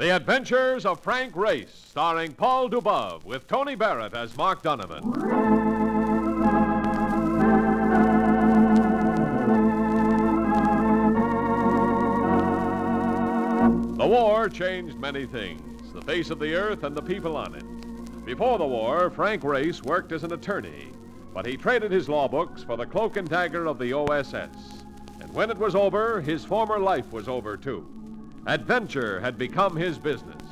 The Adventures of Frank Race, starring Paul Dubov, with Tony Barrett as Mark Donovan. The war changed many things the face of the earth and the people on it. Before the war, Frank Race worked as an attorney, but he traded his law books for the cloak and dagger of the OSS. And when it was over, his former life was over, too. Adventure had become his business.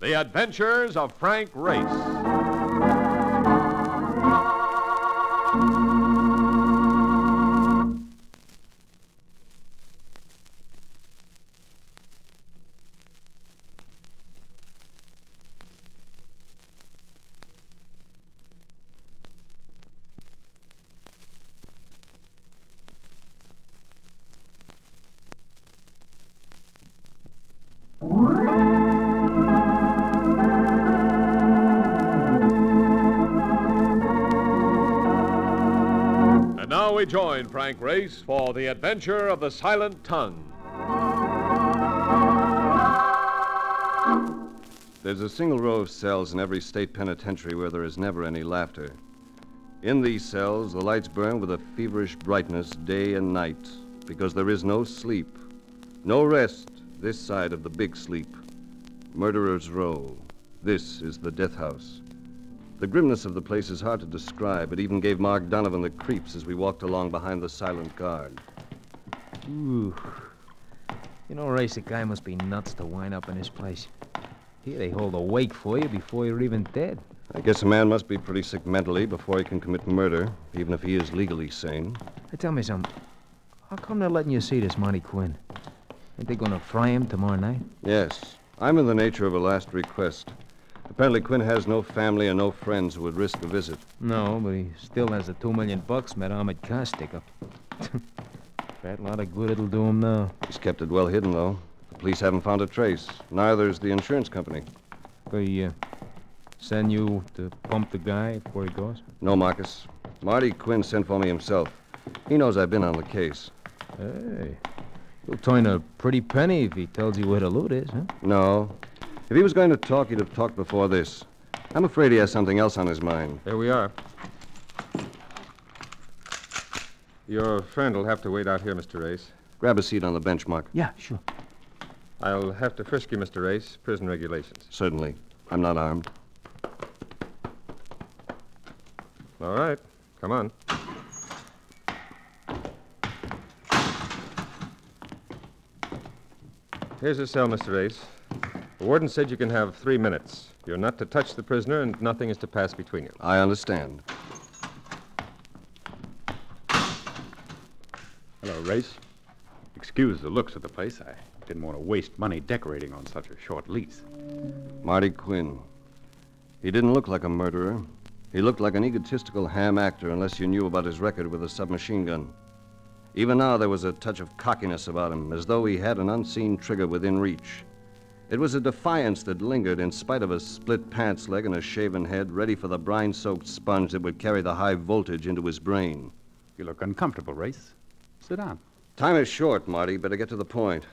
The Adventures of Frank Race. We join Frank Race for the adventure of the silent tongue. There's a single row of cells in every state penitentiary where there is never any laughter. In these cells, the lights burn with a feverish brightness day and night because there is no sleep, no rest this side of the big sleep. Murderer's Row. This is the death house. The grimness of the place is hard to describe. It even gave Mark Donovan the creeps as we walked along behind the silent guard. Ooh. You know, Race, a guy must be nuts to wind up in this place. Here they hold a wake for you before you're even dead. I guess a man must be pretty sick mentally before he can commit murder, even if he is legally sane. Hey, tell me something. How come they're letting you see this Monty Quinn? Ain't they gonna fry him tomorrow night? Yes, I'm in the nature of a last request. Apparently, Quinn has no family and no friends who would risk a visit. No, but he still has the two million bucks met Ahmed Khan stick up. Fat lot of good it'll do him now. He's kept it well hidden, though. The police haven't found a trace. Neither's the insurance company. They uh, send you to pump the guy before he goes? No, Marcus. Marty Quinn sent for me himself. He knows I've been on the case. Hey. You'll turn a pretty penny if he tells you where the loot is, huh? No. If he was going to talk, he'd have talked before this. I'm afraid he has something else on his mind. There we are. Your friend will have to wait out here, Mr. Race. Grab a seat on the bench, Mark. Yeah, sure. I'll have to frisk you, Mr. Race. Prison regulations. Certainly. I'm not armed. All right. Come on. Here's your cell, Mr. Race. The warden said you can have three minutes. You're not to touch the prisoner, and nothing is to pass between you. I understand. Hello, Race. Excuse the looks of the place. I didn't want to waste money decorating on such a short lease. Marty Quinn. He didn't look like a murderer. He looked like an egotistical ham actor unless you knew about his record with a submachine gun. Even now, there was a touch of cockiness about him, as though he had an unseen trigger within reach. It was a defiance that lingered in spite of a split pants leg and a shaven head, ready for the brine soaked sponge that would carry the high voltage into his brain. You look uncomfortable, Race. Sit down. Time is short, Marty. Better get to the point.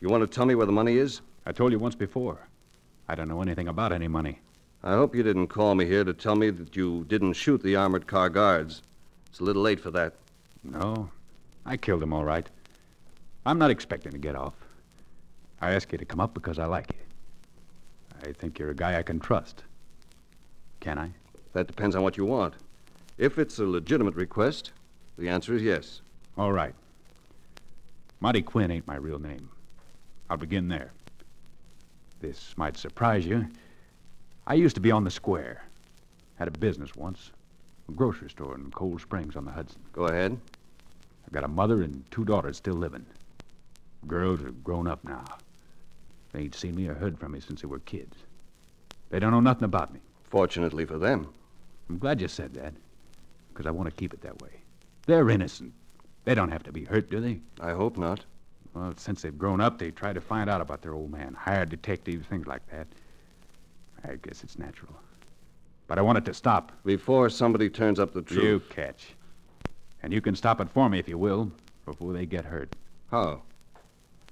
You want to tell me where the money is? I told you once before. I don't know anything about any money. I hope you didn't call me here to tell me that you didn't shoot the armored car guards. It's a little late for that. No, I killed them all right. I'm not expecting to get off. I ask you to come up because I like you. I think you're a guy I can trust. Can I? That depends on what you want. If it's a legitimate request, the answer is yes. All right. Monty Quinn ain't my real name. I'll begin there. This might surprise you. I used to be on the square. Had a business once. A grocery store in Cold Springs on the Hudson. Go ahead. I've got a mother and two daughters still living. Girls are grown up now. They ain't seen me or heard from me since they were kids. They don't know nothing about me. Fortunately for them. I'm glad you said that, because I want to keep it that way. They're innocent. They don't have to be hurt, do they? I hope not. Well, since they've grown up, they try to find out about their old man, hired detectives, things like that. I guess it's natural. But I want it to stop. Before somebody turns up the truth. You catch. And you can stop it for me if you will, before they get hurt. How?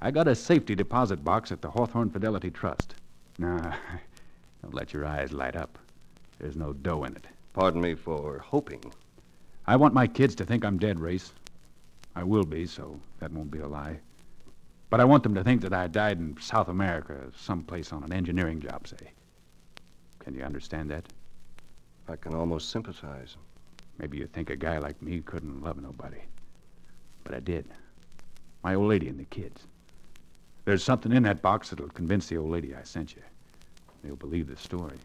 I got a safety deposit box at the Hawthorne Fidelity Trust. Now, don't let your eyes light up. There's no dough in it. Pardon me for hoping. I want my kids to think I'm dead, Race. I will be, so that won't be a lie. But I want them to think that I died in South America, someplace on an engineering job, say. Can you understand that? I can almost sympathize. Maybe you think a guy like me couldn't love nobody. But I did. My old lady and the kids. There's something in that box that'll convince the old lady I sent you. They'll believe the story.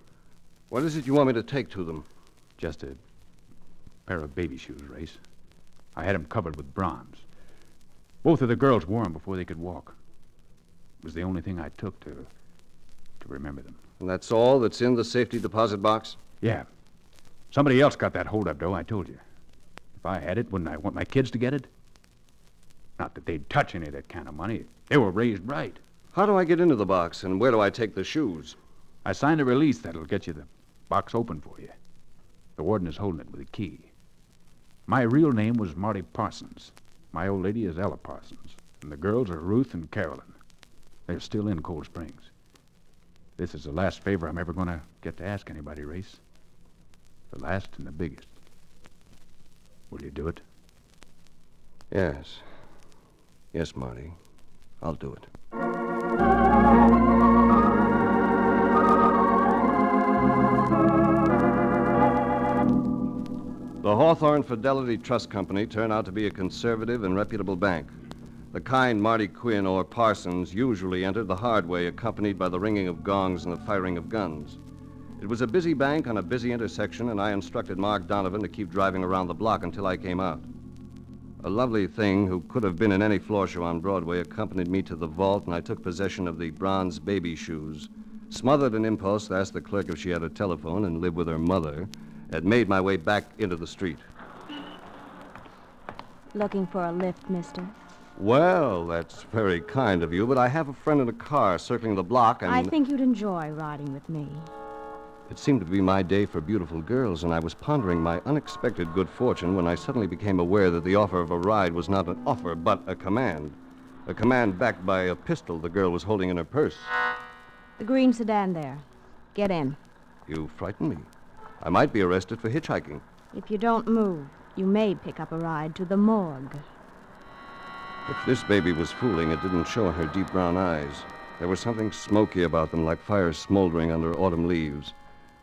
What is it you want me to take to them? Just a pair of baby shoes, Race. I had 'em covered with bronze. Both of the girls wore 'em before they could walk. It was the only thing I took to to remember them. And that's all that's in the safety deposit box? Yeah. Somebody else got that hold up dough, I told you. If I had it, wouldn't I want my kids to get it? Not that they'd touch any of that kind of money. They were raised right. How do I get into the box, and where do I take the shoes? I signed a release that'll get you the box open for you. The warden is holding it with a key. My real name was Marty Parsons. My old lady is Ella Parsons. And the girls are Ruth and Carolyn. They're still in Cold Springs. This is the last favor I'm ever going to get to ask anybody, Race. The last and the biggest. Will you do it? Yes. Yes, Marty. I'll do it. The Hawthorne Fidelity Trust Company turned out to be a conservative and reputable bank. The kind Marty Quinn or Parsons usually entered the hard way, accompanied by the ringing of gongs and the firing of guns. It was a busy bank on a busy intersection, and I instructed Mark Donovan to keep driving around the block until I came out. A lovely thing who could have been in any floor show on Broadway accompanied me to the vault, and I took possession of the bronze baby shoes. Smothered an impulse to ask the clerk if she had a telephone and lived with her mother, and made my way back into the street. Looking for a lift, mister? Well, that's very kind of you, but I have a friend in a car circling the block, and I think you'd enjoy riding with me. It seemed to be my day for beautiful girls, and I was pondering my unexpected good fortune when I suddenly became aware that the offer of a ride was not an offer, but a command. A command backed by a pistol the girl was holding in her purse. The green sedan there. Get in. You frighten me. I might be arrested for hitchhiking. If you don't move, you may pick up a ride to the morgue. If this baby was fooling, it didn't show in her deep brown eyes. There was something smoky about them, like fire smoldering under autumn leaves.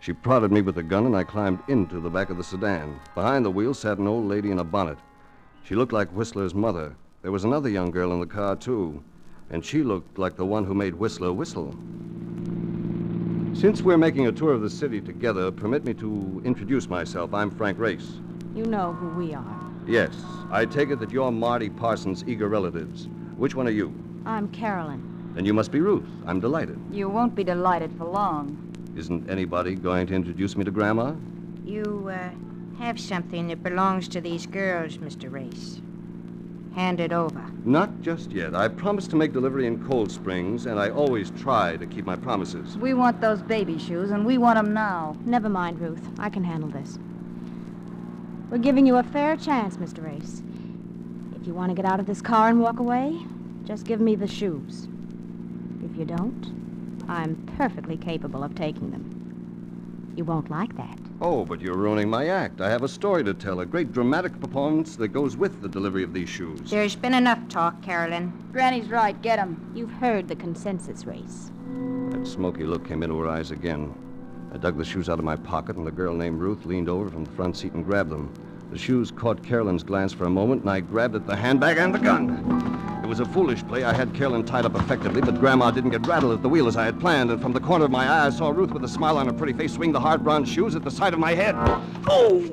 She prodded me with the gun, and I climbed into the back of the sedan. Behind the wheel sat an old lady in a bonnet. She looked like Whistler's mother. There was another young girl in the car, too, and she looked like the one who made Whistler whistle. Since we're making a tour of the city together, permit me to introduce myself. I'm Frank Race. You know who we are. Yes, I take it that you're Marty Parsons' eager relatives. Which one are you? I'm Carolyn. Then you must be Ruth. I'm delighted. You won't be delighted for long. Isn't anybody going to introduce me to Grandma? You, uh, have something that belongs to these girls, Mr. Race. Hand it over. Not just yet. I promised to make delivery in Cold Springs, and I always try to keep my promises. We want those baby shoes, and we want 'em now. Never mind, Ruth. I can handle this. We're giving you a fair chance, Mr. Race. If you want to get out of this car and walk away, just give me the shoes. If you don't, I'm perfectly capable of taking them. You won't like that. Oh, but you're ruining my act. I have a story to tell, a great dramatic performance that goes with the delivery of these shoes. There's been enough talk, Carolyn. Granny's right. Get 'em. You've heard the consensus race. That smoky look came into her eyes again. I dug the shoes out of my pocket, and the girl named Ruth leaned over from the front seat and grabbed them. The shoes caught Carolyn's glance for a moment, and I grabbed at the handbag and the gun. It was a foolish play. I had Carolyn tied up effectively, but Grandma didn't get rattled at the wheel as I had planned, and from the corner of my eye, I saw Ruth with a smile on her pretty face swing the hard bronze shoes at the side of my head. Oh!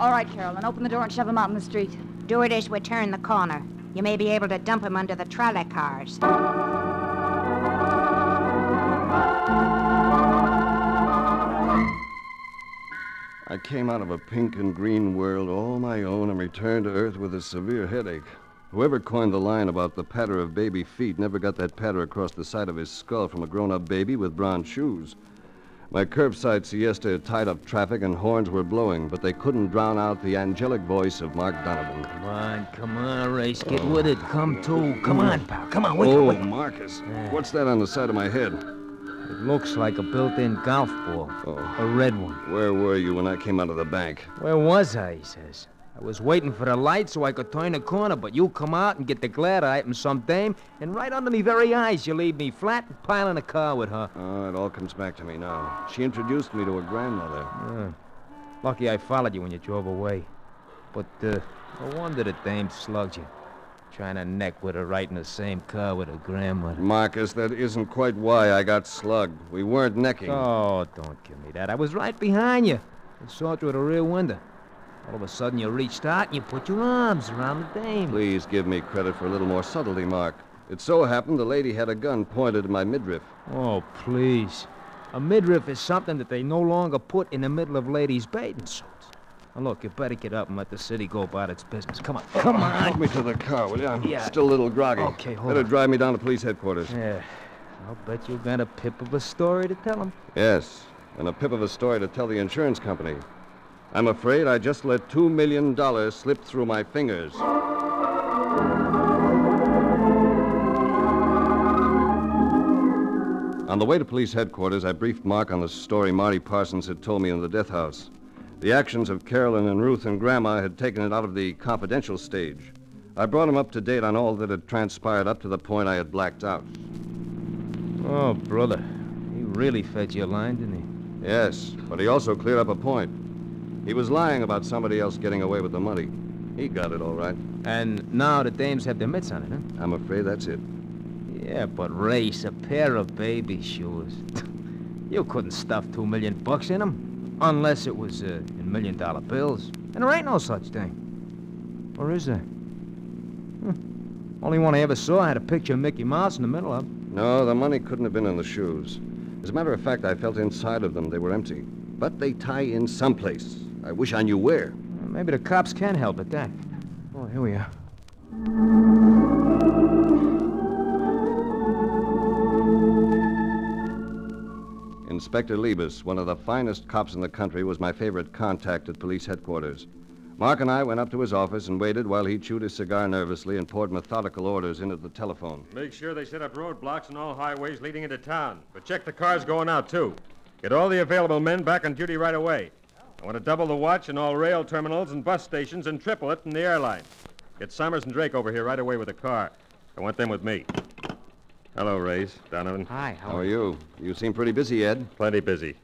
All right, Carolyn. Open the door and shove 'em out in the street. Do it as we turn the corner. You may be able to dump 'em under the trolley cars. I came out of a pink and green world all my own and returned to Earth with a severe headache. Whoever coined the line about the patter of baby feet never got that patter across the side of his skull from a grown up baby with brown shoes. My curbside siesta tied up traffic and horns were blowing, but they couldn't drown out the angelic voice of Mark Donovan. Come on, come on, Race. Get with it. Come to. Come oh. on, pal. Come on, wake oh, up. Wake. Marcus. What's that on the side of my head? It looks like a built-in golf ball. Oh. A red one. Where were you when I came out of the bank? Where was I, he says. I was waiting for the light so I could turn the corner, but you come out and get the glad item some dame, and right under me very eyes you leave me flat and pile in a car with her. Oh, it all comes back to me now. She introduced me to her grandmother. Yeah. Lucky I followed you when you drove away. But, uh, no wonder the dame slugged you. Trying to neck with her right in the same car with her grandmother. Marcus, that isn't quite why I got slugged. We weren't necking. Oh, don't give me that. I was right behind you. I saw through the rear window. All of a sudden, you reached out and you put your arms around the dame. Please give me credit for a little more subtlety, Mark. It so happened the lady had a gun pointed at my midriff. Oh, please. A midriff is something that they no longer put in the middle of ladies' bathing suits. Now, look, you better get up and let the city go about its business. Come on. Come on. Help me to the car, will you? I'm Yeah. still a little groggy. Okay, hold Better on. drive me down to police headquarters. Yeah. I'll bet you've got a pip of a story to tell them. Yes, and a pip of a story to tell the insurance company. I'm afraid I just let two million dollars slip through my fingers. On the way to police headquarters, I briefed Mark on the story Marty Parsons had told me in the death house. The actions of Carolyn and Ruth and Grandma had taken it out of the confidential stage. I brought him up to date on all that had transpired up to the point I had blacked out. Oh, brother. He really fed you a line, didn't he? Yes, but he also cleared up a point. He was lying about somebody else getting away with the money. He got it all right. And now the dames have their mitts on it, huh? I'm afraid that's it. Yeah, but Race, a pair of baby shoes. you couldn't stuff two million bucks in them, unless it was uh, in million dollar bills. And there ain't no such thing. Or is there? Hmm. Only one I ever saw had a picture of Mickey Mouse in the middle of. it. No, the money couldn't have been in the shoes. As a matter of fact, I felt inside of them they were empty. But they tie in someplace. I wish I knew where. Well, Maybe the cops can help at that. Oh, here we are. Inspector Liebes, one of the finest cops in the country, was my favorite contact at police headquarters. Mark and I went up to his office and waited while he chewed his cigar nervously and poured methodical orders into the telephone. Make sure they set up roadblocks on all highways leading into town. But check the cars going out, too. Get all the available men back on duty right away. I want to double the watch in all rail terminals and bus stations and triple it in the airline. Get Summers and Drake over here right away with a car. I want them with me. Hello, Race. Donovan. Hi, How are you? You seem pretty busy, Ed. Plenty busy.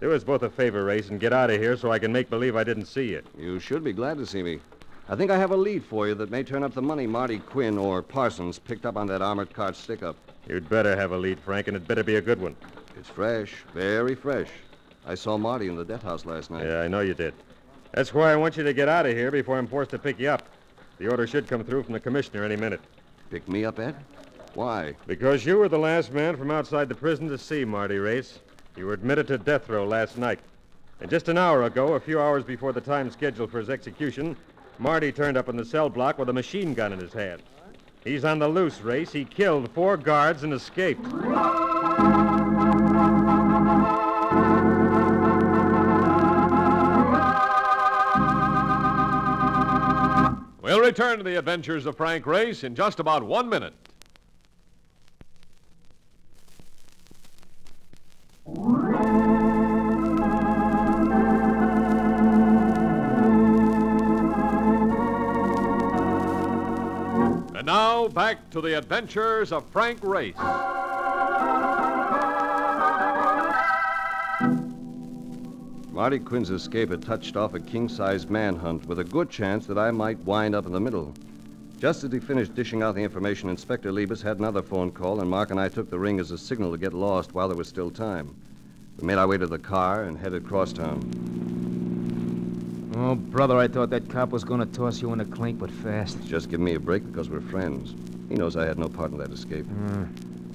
Do us both a favor, Race, and get out of here so I can make believe I didn't see you. You should be glad to see me. I think I have a lead for you that may turn up the money Marty Quinn or Parsons picked up on that armored car stick up. You'd better have a lead, Frank, and it better be a good one. It's fresh, very fresh. I saw Marty in the death house last night. Yeah, I know you did. That's why I want you to get out of here before I'm forced to pick you up. The order should come through from the commissioner any minute. Pick me up, Ed? Why? Because you were the last man from outside the prison to see Marty Race. You were admitted to death row last night. And just an hour ago, a few hours before the time scheduled for his execution, Marty turned up in the cell block with a machine gun in his hand. He's on the loose, Race. He killed four guards and escaped. Return to the adventures of Frank Race in just about one minute. And now, back to the adventures of Frank Race. Marty Quinn's escape had touched off a king sized manhunt with a good chance that I might wind up in the middle. Just as he finished dishing out the information, Inspector Liebes had another phone call, and Mark and I took the ring as a signal to get lost while there was still time. We made our way to the car and headed crosstown. Oh, brother, I thought that cop was going to toss you in a clink, but fast. Just give me a break because we're friends. He knows I had no part in that escape. Hmm.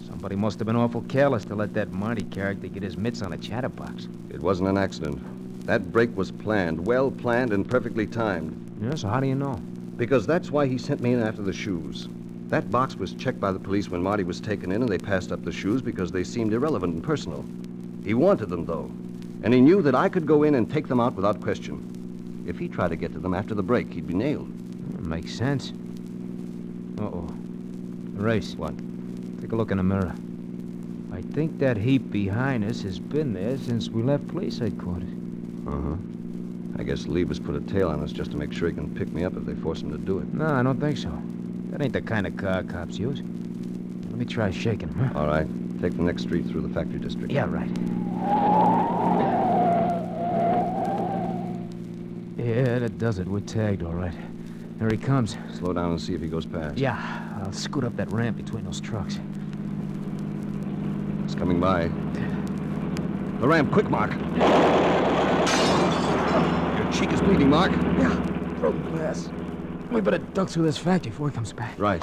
Somebody must have been awful careless to let that Marty character get his mitts on a chatterbox. It wasn't an accident. That break was planned, well planned, and perfectly timed. Yeah, so how do you know? Because that's why he sent me in after the shoes. That box was checked by the police when Marty was taken in, and they passed up the shoes because they seemed irrelevant and personal. He wanted them, though, and he knew that I could go in and take them out without question. If he tried to get to them after the break, he'd be nailed. Makes sense. Uh-oh. Race. What? Take a look in the mirror. I think that heap behind us has been there since we left police headquarters. Uh-huh. I guess Liebes put a tail on us just to make sure he can pick me up if they force him to do it. No, I don't think so. That ain't the kind of car cops use. Let me try shaking him, huh? All right. Take the next street through the factory district. Yeah, right. Yeah, that does it. We're tagged, all right. There he comes. Slow down and see if he goes past. Yeah, I'll scoot up that ramp between those trucks. He's coming by. The ramp, quick, Mark. Cheek is bleeding, Mark. Yeah, broken glass. We better duck through this factory before he comes back. Right.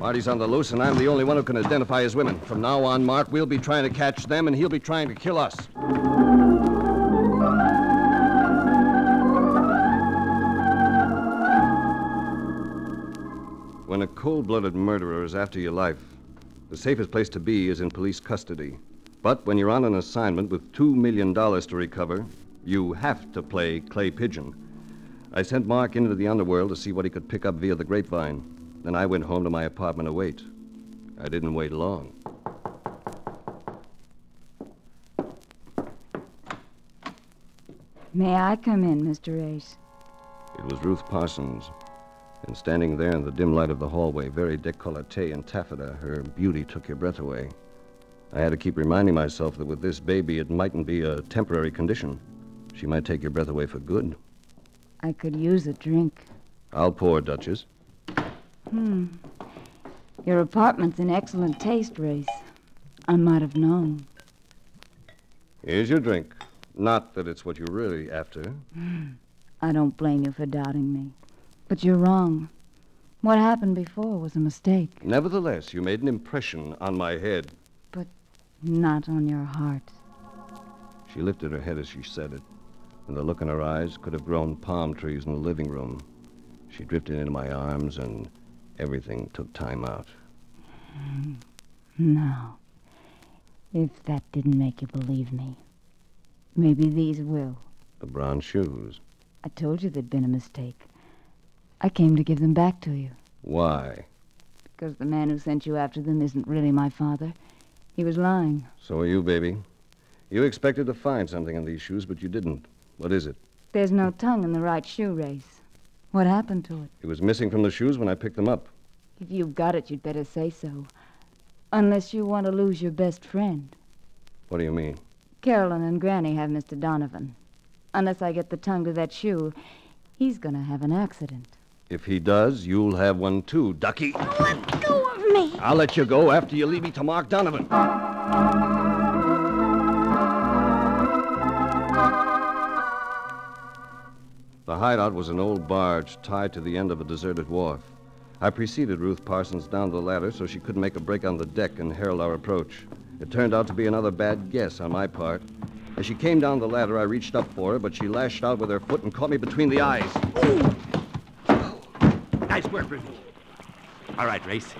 Marty's on the loose, and I'm the only one who can identify his women. From now on, Mark, we'll be trying to catch them, and he'll be trying to kill us. When a cold blooded murderer is after your life, the safest place to be is in police custody. But when you're on an assignment with $2 million to recover, you have to play clay pigeon. I sent Mark into the underworld to see what he could pick up via the grapevine. Then I went home to my apartment to wait. I didn't wait long. May I come in, Mr. Ace? It was Ruth Parsons. And standing there in the dim light of the hallway, very decollete and taffeta, her beauty took your breath away. I had to keep reminding myself that with this baby, it mightn't be a temporary condition. She might take your breath away for good. I could use a drink. I'll pour, Duchess. Hmm. Your apartment's in excellent taste, Race. I might have known. Here's your drink. Not that it's what you're really after. I don't blame you for doubting me. But you're wrong. What happened before was a mistake, Nevertheless, you made an impression on my head. But not on your heart. She lifted her head as she said it, and the look in her eyes could have grown palm trees in the living room. She drifted into my arms, and everything took time out. Hmm. Now, if that didn't make you believe me, maybe these will. The brown shoes. I told you there'd been a mistake. I came to give them back to you. Why? Because the man who sent you after them isn't really my father. He was lying. So are you, baby. You expected to find something in these shoes, but you didn't. What is it? There's no tongue in the right shoe race. What happened to it? It was missing from the shoes when I picked them up. If you've got it, you'd better say so. Unless you want to lose your best friend. What do you mean? Carolyn and Granny have Mr. Donovan. Unless I get the tongue to that shoe, he's going to have an accident. If he does, you'll have one too, Ducky. Let go of me! I'll let you go after you leave me to Mark Donovan. The hideout was an old barge tied to the end of a deserted wharf. I preceded Ruth Parsons down the ladder so she couldn't make a break on the deck and herald our approach. It turned out to be another bad guess on my part. As she came down the ladder, I reached up for her, but she lashed out with her foot and caught me between the eyes. Oh! Nice work, Ruthie. All right, Race.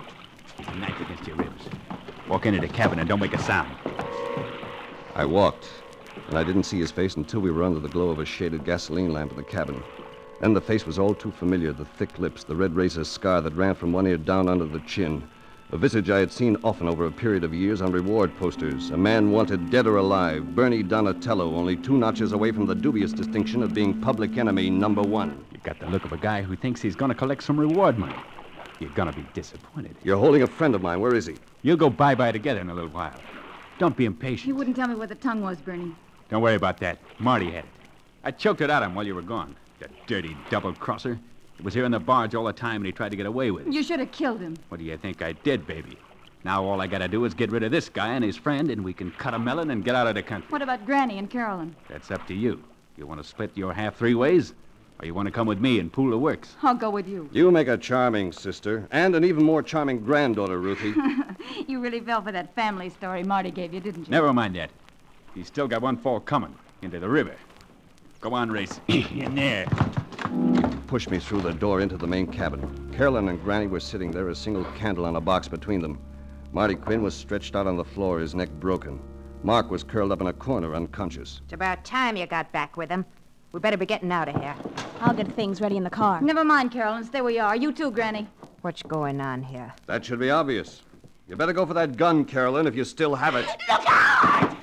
Keep the knife against your ribs. Walk into the cabin and don't make a sound. I walked, and I didn't see his face until we were under the glow of a shaded gasoline lamp in the cabin. Then the face was all too familiar the thick lips, the red razor scar that ran from one ear down under the chin. A visage I had seen often over a period of years on reward posters. A man wanted dead or alive, Bernie Donatello, only two notches away from the dubious distinction of being public enemy number one. You've got the look of a guy who thinks he's gonna collect some reward money. You're gonna be disappointed. You're holding a friend of mine. Where is he? You'll go bye-bye together in a little while. Don't be impatient. You wouldn't tell me where the tongue was, Bernie. Don't worry about that. Marty had it. I choked it out of him while you were gone. The dirty double-crosser. He was here in the barge all the time, and he tried to get away with it. You should have killed him. What do you think I did, baby? Now all I gotta do is get rid of this guy and his friend, and we can cut a melon and get out of the country. What about Granny and Carolyn? That's up to you. You want to split your half three ways? Or you want to come with me and pool the works? I'll go with you. You make a charming sister, and an even more charming granddaughter, Ruthie. You really fell for that family story Marty gave you, didn't you? Never mind that. He's still got one fall coming into the river. Go on, Race. In there. pushed me through the door into the main cabin. Carolyn and Granny were sitting there, a single candle on a box between them. Marty Quinn was stretched out on the floor, his neck broken. Mark was curled up in a corner, unconscious. It's about time you got back with him. We better be getting out of here. I'll get things ready in the car. Never mind, Carolyn. Stay where you are. You too, Granny. What's going on here? That should be obvious. You better go for that gun, Carolyn, if you still have it. Look out!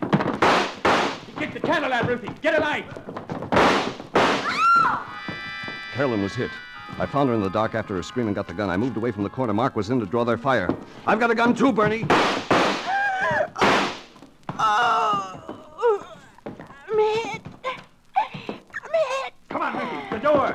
Get the candle out, Ruthie. Get a light. Carolyn was hit. I found her in the dark after her scream and got the gun. I moved away from the corner. Mark was in to draw their fire. I've got a gun too, Bernie. Come on, Ruthie. The door.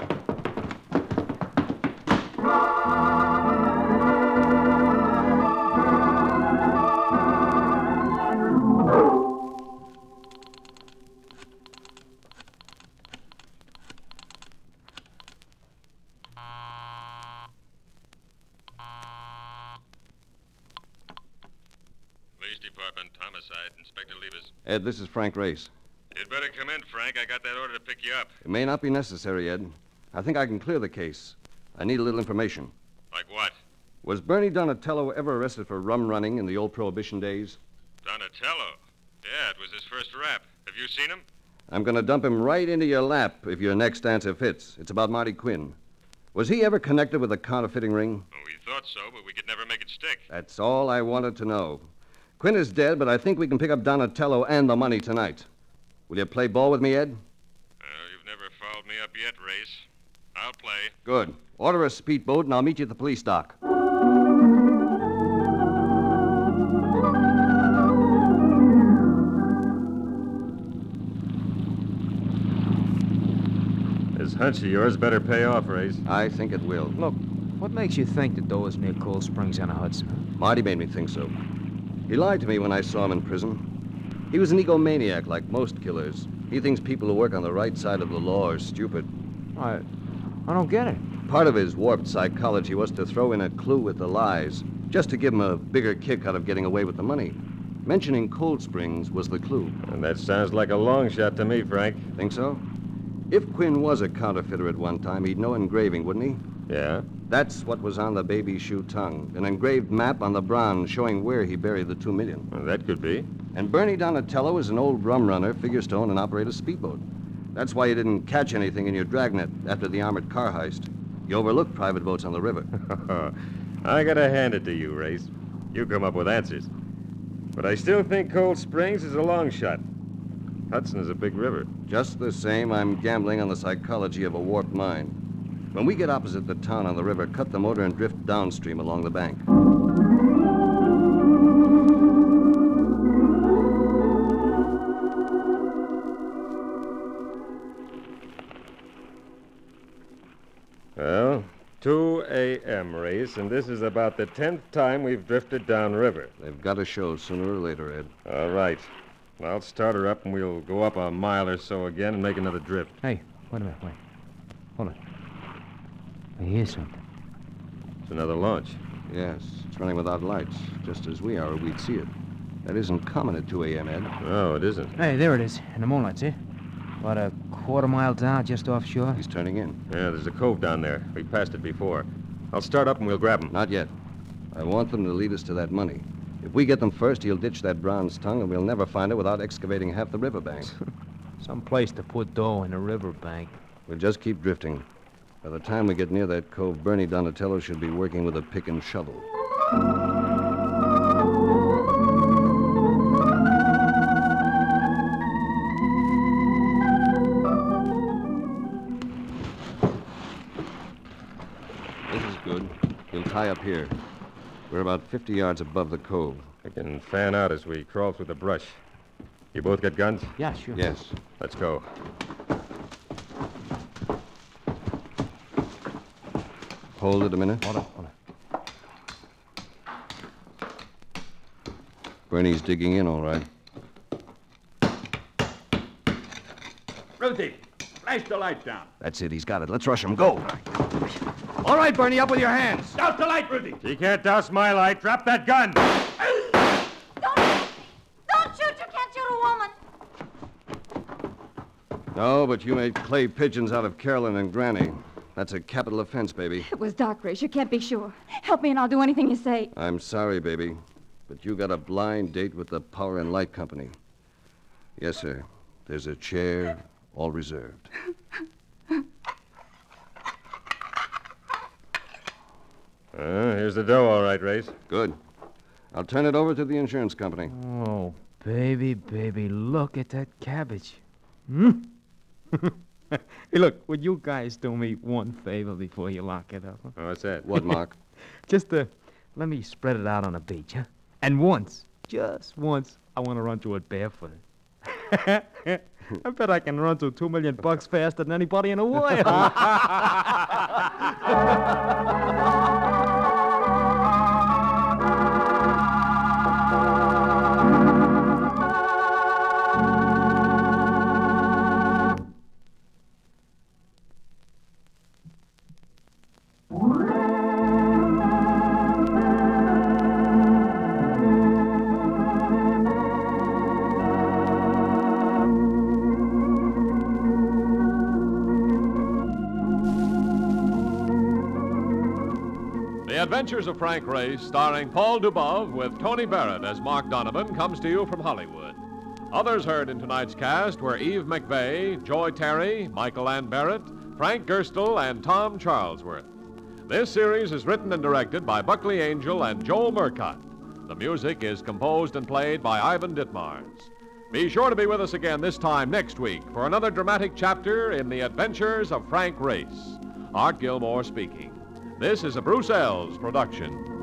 Police Department, homicide, Inspector Liebes. Ed, this is Frank Race. You'd better come in, Frank. I got that order to pick you up. It may not be necessary, Ed. I think I can clear the case. I need a little information. Like what? Was Bernie Donatello ever arrested for rum running in the old Prohibition days? Donatello. Yeah, it was his first rap. Have you seen him? I'm going to dump him right into your lap if your next answer fits. It's about Marty Quinn. Was he ever connected with a counterfeiting ring? Oh, we thought so, but we could never make it stick. That's all I wanted to know. Quinn is dead, but I think we can pick up Donatello and the money tonight. Will you play ball with me, Ed? Uh, you've never fouled me up yet, Race. I'll play. Good. Order a speedboat, and I'll meet you at the police dock. This hunch of yours better pay off, Race. I think it will. Look, what makes you think the door is near Cold Springs on the Hudson? Marty made me think so. He lied to me when I saw him in prison. He was an egomaniac like most killers. He thinks people who work on the right side of the law are stupid. I, I don't get it. Part of his warped psychology was to throw in a clue with the lies, just to give him a bigger kick out of getting away with the money. Mentioning Cold Springs was the clue. And that sounds like a long shot to me, Frank. Think so? If Quinn was a counterfeiter at one time, he'd know engraving, wouldn't he? Yeah? That's what was on the baby shoe tongue. An engraved map on the bronze showing where he buried the two million. Well, that could be. And Bernie Donatello is an old rum runner, figure stone, and operates a speedboat. That's why you didn't catch anything in your dragnet after the armored car heist. You overlooked private boats on the river. I gotta hand it to you, Race. You come up with answers. But I still think Cold Springs is a long shot. Hudson is a big river. Just the same, I'm gambling on the psychology of a warped mind. When we get opposite the town on the river, cut the motor and drift downstream along the bank. Well, 2 a.m. race, and this is about the tenth time we've drifted downriver. They've got to show sooner or later, Ed. All right. I'll start her up, and we'll go up a mile or so again and make another drift. Hey, wait a minute, wait. Hold it. I hear something. It's another launch. Yes, it's running without lights, just as we are, we'd see it. That isn't common at 2 a.m., Ed. No, it isn't. Hey, there it is, in the moonlight, see? Eh? About a quarter mile down, just offshore. He's turning in. Yeah, there's a cove down there. We passed it before. I'll start up and we'll grab him. Not yet. I want them to lead us to that money. If we get them first, he'll ditch that bronze tongue, and we'll never find it without excavating half the riverbank. Some place to put dough in a riverbank. we'll just keep drifting. By the time we get near that cove, Bernie Donatello should be working with a pick and shovel. This is good. He'll tie up here. We're about 50 yards above the cove. We can fan out as we crawl through the brush. You both got guns? Yeah, sure. Yes. Let's go. Hold it a minute. Hold on, hold on. Bernie's digging in, all right. Ruthie, flash the light down. That's it. He's got it. Let's rush him. Go. All right, Bernie, up with your hands. Douse the light, Ruthie. You can't douse my light. Drop that gun. Don't shoot! Don't shoot! You can't shoot a woman! No, but you made clay pigeons out of Carolyn and Granny. That's a capital offense, baby. It was Doc Race. You can't be sure. Help me and I'll do anything you say. I'm sorry, baby, but you got a blind date with the Power and Light Company. Yes, sir. There's a chair, all reserved. Uh, here's the dough, all right, Race. Good. I'll turn it over to the insurance company. Oh, baby, baby, look at that cabbage. Hmm? hey, look, would you guys do me one favor before you lock it up? huh? Oh, what's that? What, Mark? Just uh, let me spread it out on the beach, huh? And once, just once, I want to run through it barefoot. I bet I can run through two million bucks faster than anybody in the world. Adventures of Frank Race, starring Paul Dubov with Tony Barrett as Mark Donovan, comes to you from Hollywood. Others heard in tonight's cast were Eve McVeigh, Joy Terry, Michael Ann Barrett, Frank Gerstle, and Tom Charlesworth. This series is written and directed by Buckley Angel and Joel Murcott. The music is composed and played by Ivan Ditmars. Be sure to be with us again this time next week for another dramatic chapter in the adventures of Frank Race. Art Gilmore speaking. This is a Bruce Eells production.